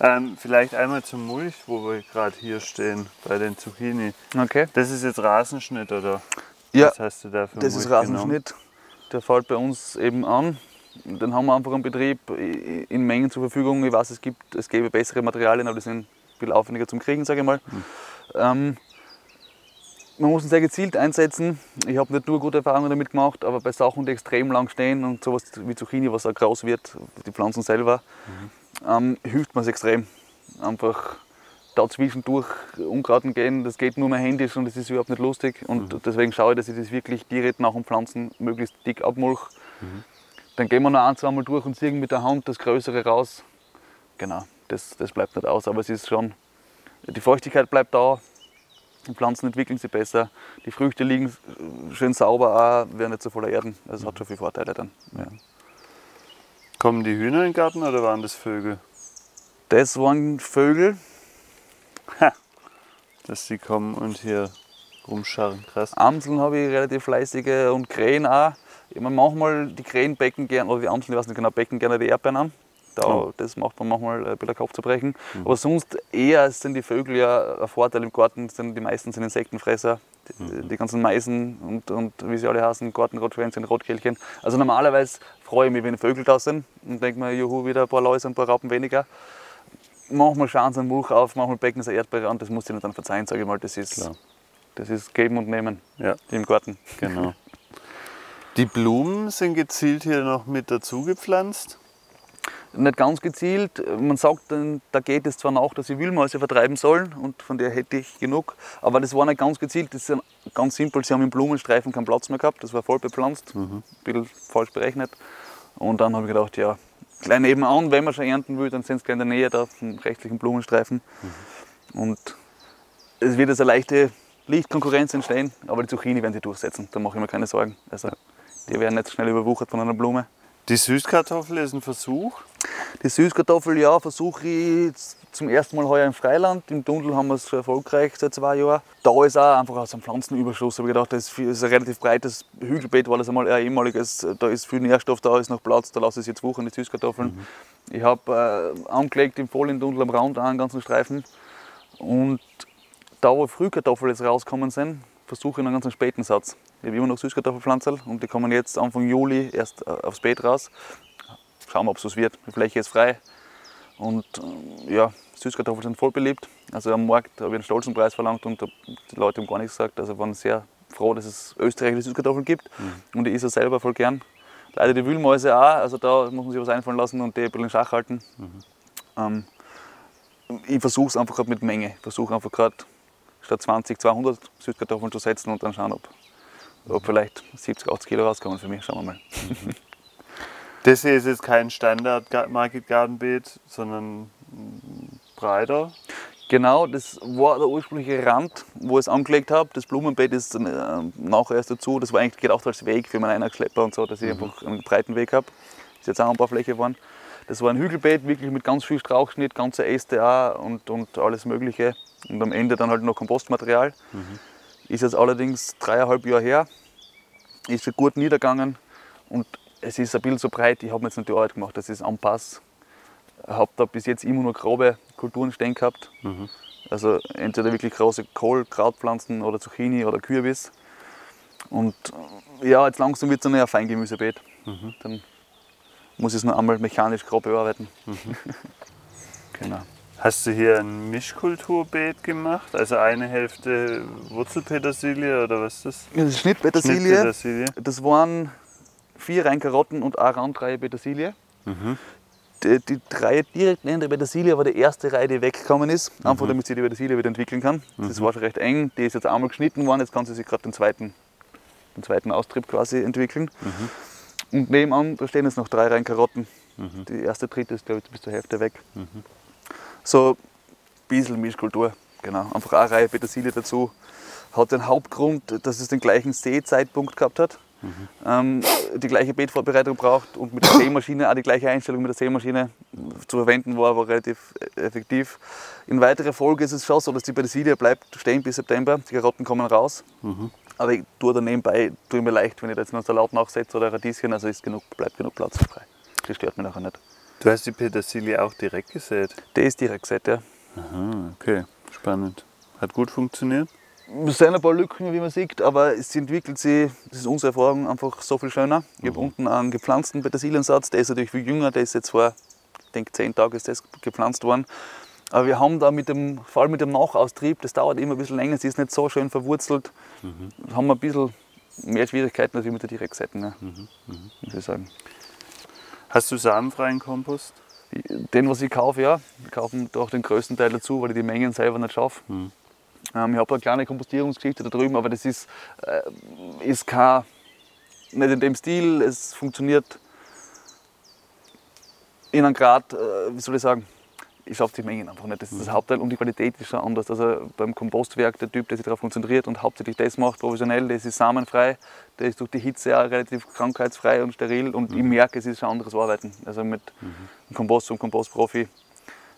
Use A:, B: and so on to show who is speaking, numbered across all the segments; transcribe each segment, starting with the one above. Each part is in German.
A: Ähm, vielleicht einmal zum Mulch, wo wir gerade hier stehen, bei den Zucchini.
B: Okay.
A: Das ist jetzt Rasenschnitt, oder?
B: Ja,
A: Was hast du da für
B: das
A: Mulch
B: ist Rasenschnitt. Der fällt bei uns eben an. Den haben wir einfach am Betrieb in Mengen zur Verfügung. Ich weiß, es gibt, es gäbe bessere Materialien, aber die sind ein bisschen aufwendiger zum Kriegen, sage ich mal. Ähm, man muss ihn sehr gezielt einsetzen. Ich habe nicht nur gute Erfahrungen damit gemacht, aber bei Sachen, die extrem lang stehen und sowas wie Zucchini, was auch groß wird, die Pflanzen selber, ähm, hilft mir es extrem. Einfach da zwischendurch umgraten gehen, das geht nur mehr händisch und das ist überhaupt nicht lustig. Und deswegen schaue ich, dass ich das wirklich direkt nach dem Pflanzen möglichst dick abmulch. Dann gehen wir noch ein, zweimal durch und ziehen mit der Hand das Größere raus. Genau, das, das bleibt nicht aus, aber es ist schon, die Feuchtigkeit bleibt da, die Pflanzen entwickeln sich besser, die Früchte liegen schön sauber, auch, werden nicht so voller Erden. Also es hat schon viele Vorteile dann. Ja.
A: Kommen die Hühner in den Garten oder waren das Vögel?
B: Das waren Vögel,
A: Dass die kommen und hier rumscharren. Krass.
B: Amseln habe ich relativ fleißige und Krähen auch. Ich meine, manchmal die Krähen becken gern, oder die Amseln, ich weiß nicht genau, becken gerne die Erdbeeren an. Da,
A: Oh.
B: Das macht man manchmal ein bisschen Kopfzerbrechen. Aber sonst eher sind die Vögel ja ein Vorteil im Garten, sind, die meisten sind Insektenfresser. Die, die ganzen Meisen und, und wie sie alle heißen, Gartenrotschwänze, Rotkehlchen. Also normalerweise freue ich mich, wenn Vögel da sind und denke mir, juhu, wieder ein paar Läuse, ein paar Raupen weniger. Manchmal schauen sie einen Mulch auf, manchmal becken sie Erdbeere an, das muss ich ihnen dann verzeihen, sage ich mal. Das ist,
A: Klar.
B: das ist Geben und Nehmen
A: Ja,
B: im Garten.
A: genau. Die Blumen sind gezielt hier noch mit dazu gepflanzt.
B: Nicht ganz gezielt. Man sagt, dann, da geht es zwar nach, dass sie Wühlmäuse vertreiben sollen und von der hätte ich genug, aber das war nicht ganz gezielt. Das ist ganz simpel. Sie haben im Blumenstreifen keinen Platz mehr gehabt, das war voll bepflanzt, ein bisschen falsch berechnet. Und dann habe ich gedacht, ja, gleich nebenan, wenn man schon ernten will, dann sind sie gleich in der Nähe da vom rechtlichen Blumenstreifen. Und es wird jetzt eine leichte Lichtkonkurrenz entstehen, aber die Zucchini werden sie durchsetzen, da mache ich mir keine Sorgen. Also, die werden nicht schnell überwuchert von einer Blume.
A: Die Süßkartoffel ist ein Versuch.
B: Die Süßkartoffel, ja, versuche ich zum ersten Mal heuer im Freiland. Im Dundel haben wir es schon erfolgreich seit zwei Jahren. Da ist auch einfach aus einem Pflanzenüberschuss. Habe ich gedacht, das ist ein relativ breites Hügelbeet, weil das einmal ein ehemaliges, da ist viel Nährstoff, da ist noch Platz, da lasse ich es jetzt wuchern, die Süßkartoffeln. Ich habe äh, angelegt im Foliendundel am Rand einen ganzen Streifen. Und da, wo Frühkartoffeln jetzt rauskommen sind, versuche ich einen ganz späten Satz. Ich habe immer noch Süßkartoffelpflanzerl und die kommen jetzt Anfang Juli erst äh, aufs Beet raus. Schauen wir, ob es was wird. Die Fläche ist frei. Und äh, ja, Süßkartoffeln sind voll beliebt. Also am Markt habe ich einen stolzen Preis verlangt und die Leute haben gar nichts gesagt. Also waren sehr froh, dass es österreichische Süßkartoffeln gibt. Und ich esse selber voll gern. Leider die Wühlmäuse auch. Also da muss man sich was einfallen lassen und die ein bisschen in Schach halten. Ähm, ich versuche es einfach grad mit Menge. Ich versuche einfach gerade statt 20, 200 Süßkartoffeln zu setzen und dann schauen, ob, ob vielleicht 70, 80 Kilo rauskommen für mich. Schauen wir mal.
A: Das hier ist jetzt kein Standard Market Garden Beet, sondern breiter.
B: Genau, das war der ursprüngliche Rand, wo ich es angelegt habe. Das Blumenbeet ist äh, nachher erst dazu. Das war eigentlich gedacht als Weg für meinen Einachschlepper und so, dass ich einfach einen breiten Weg habe. Ist jetzt auch ein paar Fläche geworden. Das war ein Hügelbeet, wirklich mit ganz viel Strauchschnitt, ganze Äste und, und alles Mögliche. Und am Ende dann halt noch Kompostmaterial. Ist jetzt allerdings dreieinhalb Jahre her. Ist schon gut niedergegangen und es ist ein bisschen so breit. Ich habe mir jetzt nicht die Arbeit gemacht, das ist Anpass. Ich habe da bis jetzt immer nur grobe Kulturen stehen gehabt. Also entweder wirklich große Kohl, Krautpflanzen oder Zucchini oder Kürbis. Und äh, ja, jetzt langsam wird es ein Feingemüsebeet. Dann muss ich es noch einmal mechanisch grob bearbeiten. genau.
A: Hast du hier ein Mischkulturbeet gemacht? Also eine Hälfte Wurzelpetersilie oder was ist das?
B: Das ist Schnittpetersilie.
A: Schnittpetersilie.
B: Das waren vier Reinkarotten und eine Randreihe Petersilie. Die, die Reihe direkt neben der Petersilie war die erste Reihe, die weggekommen ist, einfach damit sie die Petersilie wieder entwickeln kann. Das war schon recht eng. Die ist jetzt einmal geschnitten worden, jetzt kann sie sich gerade den zweiten, den zweiten Austrieb quasi entwickeln. Und nebenan da stehen jetzt noch drei Reihen Karotten. Die erste, dritte ist glaube ich bis zur Hälfte weg. So ein bisschen Mischkultur, genau. Einfach eine Reihe Petersilie dazu. Hat den Hauptgrund, dass es den gleichen Säzeitpunkt gehabt hat. Ähm, die gleiche Beetvorbereitung braucht und mit der Sämaschine auch die gleiche Einstellung mit der Sämaschine zu verwenden war aber relativ äh, effektiv. In weiterer Folge ist es schon so, dass die Petersilie bleibt stehen bis September, die Karotten kommen raus. Aber ich tue da nebenbei, tue mir leicht, wenn ich da jetzt noch Salat nachsetze oder Radieschen, also ist genug, bleibt genug Platz frei. Das stört mich nachher nicht.
A: Du hast die Petersilie auch direkt gesät?
B: Die ist direkt gesät, ja.
A: Aha, okay, spannend. Hat gut funktioniert?
B: Es sind ein paar Lücken, wie man sieht, aber es entwickelt sich, das ist unsere Erfahrung, einfach so viel schöner. Ich habe unten einen gepflanzten Petersiliensatz, der ist natürlich viel jünger, der ist jetzt vor, ich denke, zehn Tagen ist das gepflanzt worden. Aber wir haben da mit dem, vor allem mit dem Nachaustrieb, das dauert immer ein bisschen länger, sie ist nicht so schön verwurzelt, mhm. haben wir ein bisschen mehr Schwierigkeiten als mit der Direktseite, ne? mhm. mhm. muss ich sagen.
A: Hast du samenfreien Kompost?
B: Den, was ich kaufe, ja. Ich kaufe doch den größten Teil dazu, weil ich die Mengen selber nicht schaffe. Mhm. Ähm, ich habe eine kleine Kompostierungsgeschichte da drüben, aber das ist, äh, ist kein, nicht in dem Stil. Es funktioniert in einem Grad, äh, wie soll ich sagen, ich schaffe die Mengen einfach nicht. Das ist das mhm. Hauptteil und die Qualität ist schon anders. Also beim Kompostwerk der Typ, der sich darauf konzentriert und hauptsächlich das macht, professionell, das ist samenfrei, der ist durch die Hitze auch relativ krankheitsfrei und steril und mhm. ich merke, es ist schon anderes Arbeiten. Also mit mhm. Kompost zum Kompostprofi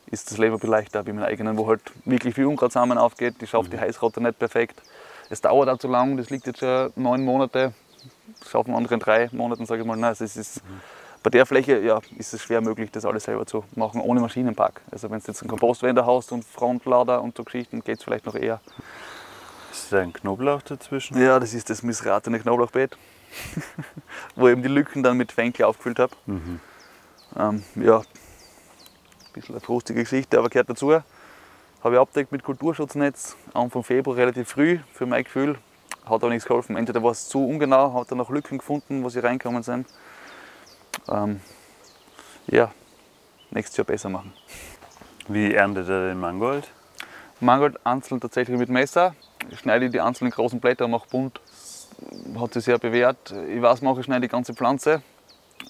B: ist das Leben ein bisschen leichter wie mit eigenen, wo halt wirklich viel Unkrautsamen aufgeht. Ich schaffe mhm. die Heißrotte nicht perfekt. Es dauert auch zu lang, das liegt jetzt schon neun Monate. Das schaffen andere in drei Monaten, sage ich mal. Nein, es ist, mhm bei der Fläche ja, ist es schwer möglich, das alles selber zu machen, ohne Maschinenpark. Also wenn du jetzt einen Kompostwender hast und Frontlader und so Geschichten, geht es vielleicht noch eher.
A: Ist da ein Knoblauch dazwischen?
B: Ja, das ist das missratene Knoblauchbeet, wo ich eben die Lücken dann mit Fenkel aufgefüllt habe. Mhm. Ähm, ja, ein bisschen eine frustige Geschichte, aber gehört dazu. Habe ich abdeckt mit Kulturschutznetz, Anfang Februar relativ früh, für mein Gefühl. Hat aber nichts geholfen. Entweder war es zu ungenau, hat er noch Lücken gefunden, wo sie reinkommen sind ähm, ja, nächstes Jahr besser machen.
A: Wie erntet er den Mangold?
B: Mangold einzeln tatsächlich mit Messer. Ich schneide die einzelnen großen Blätter und mache bunt. Hat sich sehr bewährt. Ich weiß, mache schnell die ganze Pflanze.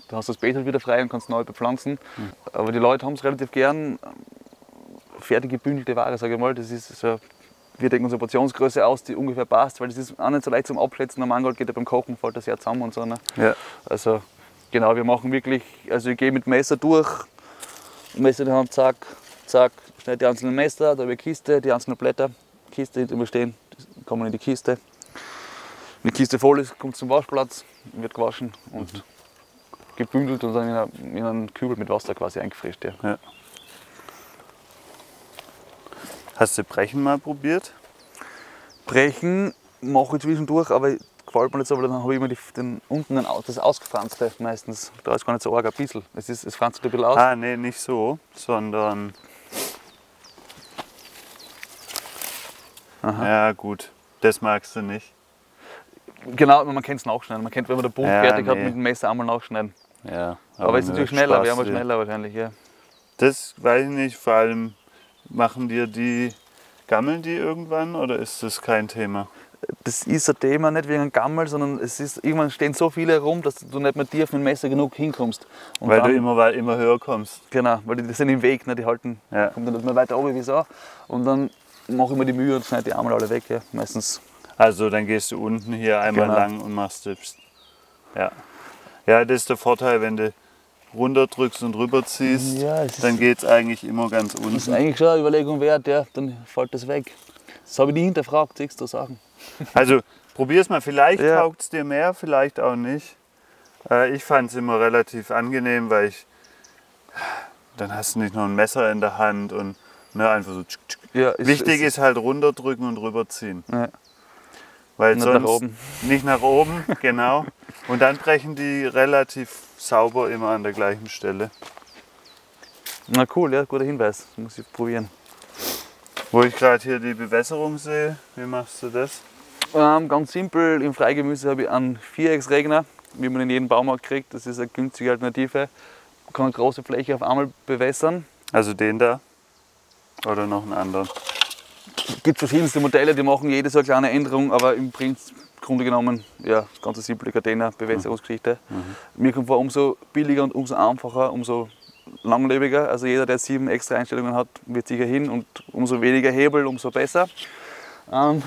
B: Du hast das Beet wieder frei und kannst neu bepflanzen. Mhm. Aber die Leute haben es relativ gern. Fertig gebündelte Ware, sage ich mal. Das ist so, wir decken unsere Portionsgröße aus, die ungefähr passt, weil das ist auch nicht so leicht zum Abschätzen. Der Mangold geht ja beim Kochen, fällt das sehr zusammen und so. Ne? Ja. Also Genau, wir machen wirklich, also ich gehe mit Messer durch, Messer in der Hand, zack, zack, schneide die einzelnen Messer, da habe ich Kiste, die einzelnen Blätter, Kiste hinter mir stehen, kommen in die Kiste. Wenn die Kiste voll ist, kommt zum Waschplatz, wird gewaschen und mhm. gebündelt und dann in, in einen Kübel mit Wasser quasi eingefrischt. Ja. ja.
A: Hast du Brechen mal probiert?
B: Brechen mache ich zwischendurch, aber gefällt mir nicht so, aber dann habe ich immer die, den, unten den, das Ausgefranste meistens. Da ist gar nicht so arg, ein bisschen. Es, ist, es franzt ein bisschen aus.
A: Ah, nee, nicht so, sondern. Aha. Ja, gut. Das magst du nicht.
B: Genau, man kennt es nachschneiden. Man kennt, wenn man den Punkt ja, fertig nee. hat, mit dem Messer einmal nachschneiden.
A: Ja.
B: Aber, aber es ist natürlich schneller, wäre mal schneller wahrscheinlich, ja.
A: Das weiß ich nicht, vor allem machen dir die, gammeln die irgendwann oder ist das kein Thema?
B: Das ist ein Thema nicht wegen einem Gammel, sondern es ist, irgendwann stehen so viele herum, dass du nicht mehr tief mit dem Messer genug hinkommst.
A: Und weil dann, du immer, immer höher kommst.
B: Genau, weil die, die sind im Weg, ne, die halten, ja. kommen dann nicht mehr weiter oben wie so. Und dann mache ich mir die Mühe und schneide die einmal alle weg, ja, meistens.
A: Also dann gehst du unten hier einmal genau. lang und machst Tipps. Ja. ja, das ist der Vorteil, wenn du runterdrückst und rüberziehst, ja, dann geht es eigentlich immer ganz unten.
B: Das ist eigentlich schon eine Überlegung wert, ja, dann fällt das weg. Das habe ich nie hinterfragt, siehst du Sachen.
A: Also probier es mal, vielleicht ja. taugt es dir mehr, vielleicht auch nicht. Äh, ich fand es immer relativ angenehm, weil ich, dann hast du nicht noch ein Messer in der Hand und ne, einfach so. Ja, ist, Wichtig ist, ist, halt runterdrücken und rüberziehen. Ja. Weil nicht sonst nach oben. nicht nach oben, genau. Und dann brechen die relativ sauber immer an der gleichen Stelle.
B: Na cool, ja, guter Hinweis. Muss ich probieren.
A: Wo ich gerade hier die Bewässerung sehe, wie machst du das?
B: Ähm, ganz simpel, im Freigemüse habe ich einen Vierecksregner, wie man in jedem Baumarkt kriegt. Das ist eine günstige Alternative. Man kann eine große Fläche auf einmal bewässern.
A: Also den da? Oder noch einen anderen?
B: Es gibt verschiedenste Modelle, die machen jede so eine kleine Änderung, aber im Prinzip Grunde genommen, ja, ganz simple Catena-Bewässerungsgeschichte. Mhm. Mir kommt vor, umso billiger und umso einfacher, umso langlebiger. Also jeder, der sieben extra Einstellungen hat, wird sicher hin und umso weniger Hebel, umso besser. Ähm,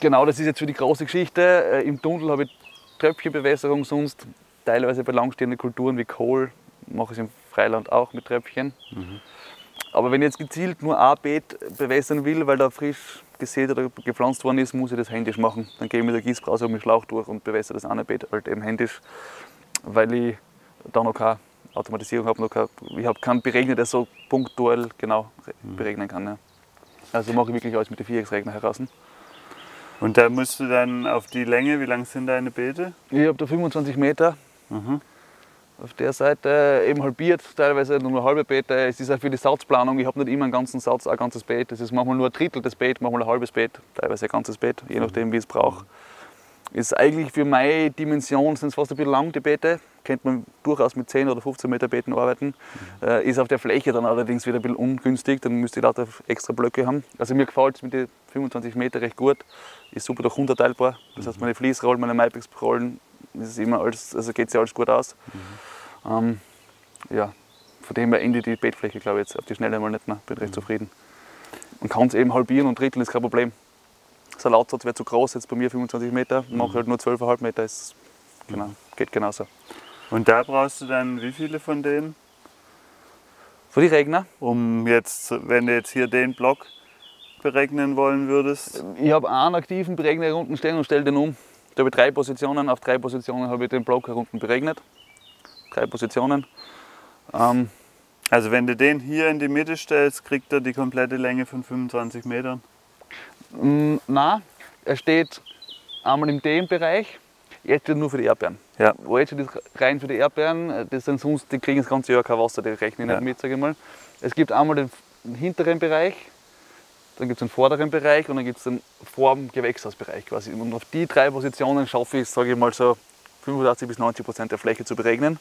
B: genau, das ist jetzt für die große Geschichte. Äh, Im Tunnel habe ich Tröpfchenbewässerung, sonst teilweise bei langstehenden Kulturen wie Kohl mache ich es im Freiland auch mit Tröpfchen. Mhm. Aber wenn ich jetzt gezielt nur ein Beet bewässern will, weil da frisch gesät oder gepflanzt worden ist, muss ich das händisch machen. Dann gehe ich mit der Gießbrause um den Schlauch durch und bewässere das eine Beet halt eben händisch, weil ich da noch keine Automatisierung habe noch keine, ich habe keinen Beregner, der so punktuell genau
A: Mhm.
B: beregnen kann. Ja. Also mache ich wirklich alles mit dem Vierecksregner heraus.
A: Und da musst du dann auf die Länge, wie lang sind deine Beete?
B: Ich habe da 25 Meter
A: Mhm.
B: auf der Seite eben halbiert, teilweise nur eine halbe Beete. Es ist auch für die Satzplanung, ich habe nicht immer einen ganzen Satz, ein ganzes Beet. Das ist manchmal nur ein Drittel des Beet, manchmal ein halbes Beet, teilweise ein ganzes Beet, je nachdem wie ich es brauche. Ist eigentlich für meine Dimension, sind es fast ein bisschen lang, die Beete. Könnte man durchaus mit 10 oder 15 Meter Beeten arbeiten. Äh, ist auf der Fläche dann allerdings wieder ein bisschen ungünstig, dann müsste ich lauter extra Blöcke haben. Also mir gefällt es mit den 25 Meter recht gut. Ist super durch 100 teilbar. Das heißt, meine Fließrollen, meine Maipex-Rollen, das ist immer alles, also geht sich alles gut aus. Ähm, ja, von dem her ende die Beetfläche, glaube ich, jetzt auf die Schnelle mal nicht mehr. Bin recht zufrieden. Man kann es eben halbieren und dritteln, ist kein Problem. Salatsatz wäre zu groß, jetzt bei mir 25 Meter, mache halt nur 12,5 Meter, ist, genau, geht genauso.
A: Und da brauchst du dann wie viele von denen?
B: Für die Regner,
A: Um jetzt, wenn du jetzt hier den Block berechnen wollen würdest.
B: ich habe einen aktiven Beregner unten stehen und stelle den um. Da habe ich drei Positionen, auf drei Positionen habe ich den Block hier unten beregnet. Drei Positionen. Ähm,
A: Also wenn du den hier in die Mitte stellst, kriegt er die komplette Länge von 25 Metern.
B: Mm, Nein, er steht einmal in dem Bereich, jetzt steht er nur für die Erdbeeren.
A: Ja.
B: Wo jetzt steht ist rein für die Erdbeeren, das sind sonst, die kriegen das ganze Jahr kein Wasser, die rechne ich
A: Ja.
B: nicht mit, sage ich mal. Es gibt einmal den hinteren Bereich, dann gibt es den vorderen Bereich und dann gibt es den vor dem Gewächshausbereich quasi. Und auf die drei Positionen schaffe ich, sage ich mal so, 85 bis 90 Prozent der Fläche zu beregnen.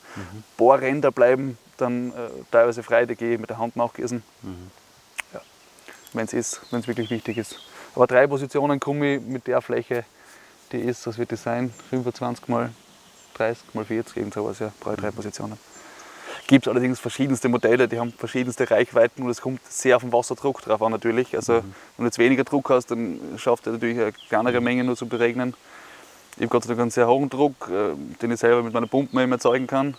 B: Bohrränder bleiben dann äh, teilweise frei, die gehe ich mit der Hand nachgießen ja, wenn es ist, wenn es wirklich wichtig ist. Aber drei Positionen komme ich mit der Fläche, die ist, was wird die sein? 25 mal 30 mal 40, irgend sowas, ja, brauche ich drei Positionen. Gibt es allerdings verschiedenste Modelle, die haben verschiedenste Reichweiten und es kommt sehr auf den Wasserdruck drauf an natürlich. Also wenn du jetzt weniger Druck hast, dann schafft er natürlich eine kleinere Menge nur zu beregnen. Ich habe Gott sei Dank einen sehr hohen Druck, äh, den ich selber mit meiner Pumpe eben erzeugen kann.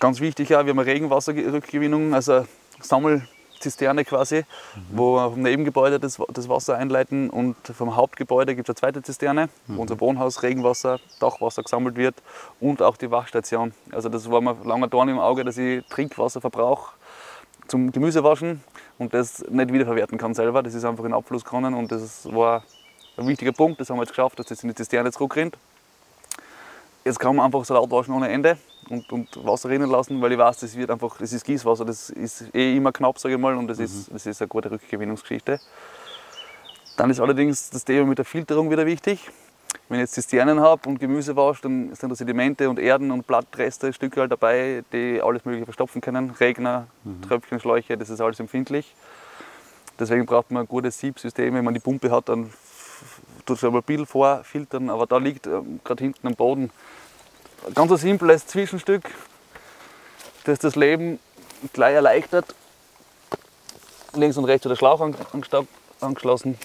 B: Ganz wichtig auch, wir haben eine Regenwasserrückgewinnung, also eine Sammelzisterne quasi, wo wir vom Nebengebäude das, das Wasser einleiten und vom Hauptgebäude gibt es eine zweite Zisterne, wo unser Wohnhaus Regenwasser, Dachwasser gesammelt wird und auch die Waschstation. Also das war mir lange Dorn im Auge, dass ich Trinkwasser verbrauche zum Gemüsewaschen und das nicht wiederverwerten kann selber. Das ist einfach in Abfluss gekommen und das war ein wichtiger Punkt. Das haben wir jetzt geschafft, dass das in die Zisterne zurückrennt. Jetzt kann man einfach Salat waschen ohne Ende und, und Wasser rinnen lassen, weil ich weiß, das wird einfach, das ist Gießwasser, das ist eh immer knapp, sage ich mal, und das, ist, das ist eine gute Rückgewinnungsgeschichte. Dann ist allerdings das Thema mit der Filterung wieder wichtig. Wenn ich jetzt Zisternen habe und Gemüse wasche, dann sind da Sedimente und Erden und Blattreste, Stücke halt dabei, die alles Mögliche verstopfen können. Regner, Tröpfchen, Schläuche, das ist alles empfindlich. Deswegen braucht man ein gutes Siebsystem. Wenn man die Pumpe hat, dann tut es ein bisschen vorfiltern, aber da liegt ähm, gerade hinten am Boden ganz ein simples Zwischenstück, das das Leben gleich erleichtert. Links und rechts wird der Schlauch angeschlossen.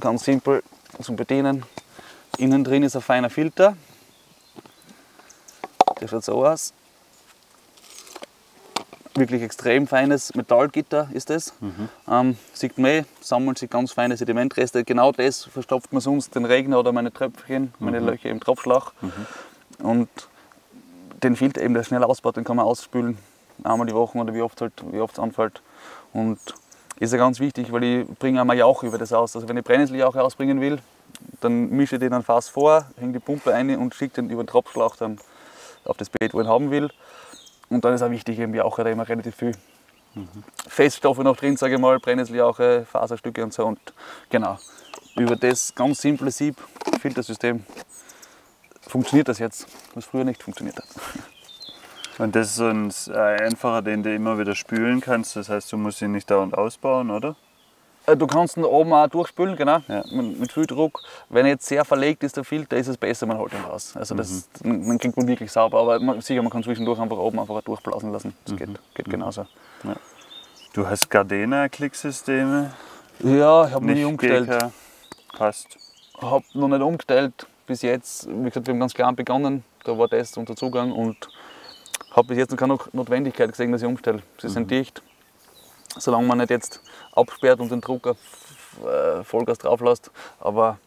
B: Ganz simpel zum Bedienen. Innen drin ist ein feiner Filter. Der schaut so aus. Wirklich extrem feines Metallgitter ist das. Ähm, sieht man eh, sammeln sich ganz feine Sedimentreste. Genau das verstopft man sonst den Regner oder meine Tröpfchen, meine Löcher im Tropfschlauch. Und den Filter eben, der schnell ausbaut, den kann man ausspülen. Einmal die Woche oder wie oft halt, wie oft es anfällt. Und ist ja ganz wichtig, weil ich bringe einmal Jauch über das aus. Also wenn ich Brennnesseljauche ausbringen will, dann mische ich den dann fast vor, hänge die Pumpe ein und schicke den über den Tropfschlauch dann auf das Beet, wo ich ihn haben will. Und dann ist auch wichtig, eben Jauche da immer relativ viel. Feststoffe noch drin, sage ich mal, Brennnesseljauche, Faserstücke und so. Und genau, über das ganz simple Sieb, Filtersystem, funktioniert das jetzt, was früher nicht funktioniert hat.
A: Und das ist so ein äh, einfacher, den du immer wieder spülen kannst. Das heißt, du musst ihn nicht dauernd ausbauen, oder?
B: Äh, Du kannst ihn oben auch durchspülen, genau,
A: Ja.
B: mit, viel Druck. Wenn jetzt sehr verlegt ist, der Filter, ist es besser, man holt ihn raus. Also das, dann dann kriegt man wirklich sauber, aber man, sicher, man kann zwischendurch einfach oben einfach durchblasen lassen. Das geht, geht genauso.
A: Du hast Gardena-Klicksysteme,
B: Ja, ich habe nie
A: nicht
B: umgestellt.
A: GK. Passt.
B: habe noch nicht umgestellt bis jetzt. Wie gesagt, wir haben ganz klein begonnen, da war das unser Zugang und habe bis jetzt noch keine Notwendigkeit gesehen, dass ich umstelle. Sie sind dicht. Solange man nicht jetzt absperrt und den Druck auf äh, Vollgas drauf lässt. Aber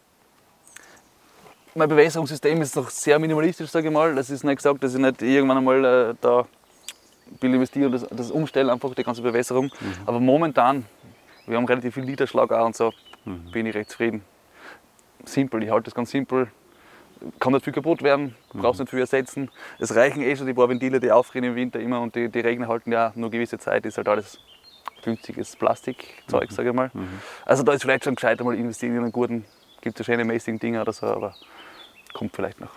B: mein Bewässerungssystem ist noch sehr minimalistisch, sage ich mal. Das ist nicht gesagt, dass ich nicht irgendwann einmal äh, da viel investieren und das, das umstellen, einfach die ganze Bewässerung. Aber momentan, wir haben relativ viel Niederschlag auch und so, bin ich recht zufrieden. Simpel, ich halte das ganz simpel. Kann nicht viel kaputt werden, brauchst nicht viel ersetzen. Es reichen eh schon die paar Ventile, die aufrieren im Winter immer und die, die Regner halten ja nur gewisse Zeit, ist halt alles günstiges Plastikzeug, sage ich mal. Also da ist vielleicht schon gescheit einmal investieren in einen guten, gibt es ja schöne mäßigen Dinger oder so, aber kommt vielleicht noch.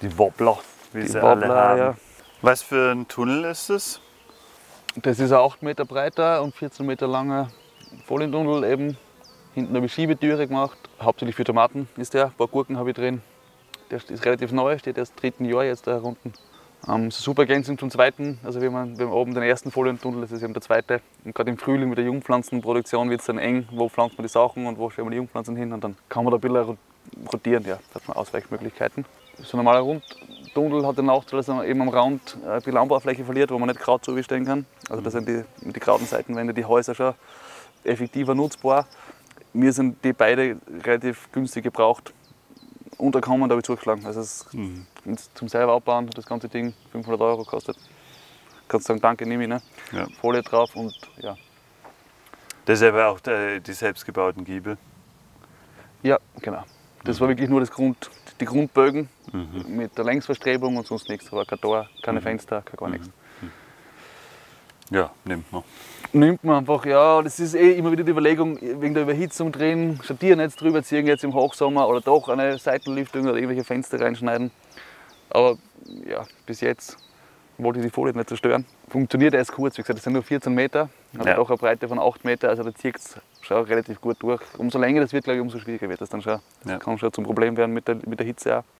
A: Die Wobbler, wie
B: Die
A: sie alle
B: Wobbler,
A: haben.
B: ja.
A: Was für ein Tunnel ist es?
B: Das ist ein 8 Meter breiter und 14 Meter langer Folientunnel eben. Hinten habe ich Schiebetüre gemacht, hauptsächlich für Tomaten ist der. Ein paar Gurken habe ich drin. Der ist relativ neu, steht erst dritten Jahr jetzt da unten. Ähm, so super Ergänzung zum zweiten. Also wir haben, wir haben oben den ersten Folientunnel, das ist eben der zweite. Und gerade im Frühling mit der Jungpflanzenproduktion wird es dann eng. Wo pflanzt man die Sachen und wo stellen wir die Jungpflanzen hin? Und dann kann man da ein bisschen ro- rotieren, ja, da hat man Ausweichmöglichkeiten. So ein normaler Rundtunnel hat den Nachteil, dass man eben am Rand äh, bisschen Anbaufläche verliert, wo man nicht Kraut zustellen kann. Also da sind die, mit die grauen Seitenwände, die Häuser schon effektiver nutzbar. Mir sind die beide relativ günstig gebraucht unterkommen, da habe ich zugeschlagen. Also es, wenn's zum selber abbauen hat das ganze Ding 500 Euro gekostet. Kannst sagen, danke, nehme ich. Ne?
A: Ja.
B: Folie drauf und ja.
A: Das ist aber auch der, die selbstgebauten Giebel.
B: Ja, genau. Das war wirklich nur das Grund, die Grundbögen mit der Längsverstrebung und sonst nichts. Da war kein Tor, keine Fenster, kein gar nichts.
A: Ja, nimmt man.
B: Nimmt man einfach, ja, das ist eh immer wieder die Überlegung, wegen der Überhitzung drehen, Schattiernetz drüber ziehen jetzt im Hochsommer oder doch eine Seitenlüftung oder irgendwelche Fenster reinschneiden. Aber ja, bis jetzt wollte ich die Folie nicht zerstören. Funktioniert erst kurz, wie gesagt, das sind nur 14 Meter, hat
A: Ja.
B: doch eine Breite von 8 Meter, also da zieht es schon relativ gut durch. Umso länger das wird, glaube ich, umso schwieriger wird das dann schon. Das
A: Ja.
B: kann schon zum Problem werden mit der, mit der Hitze auch.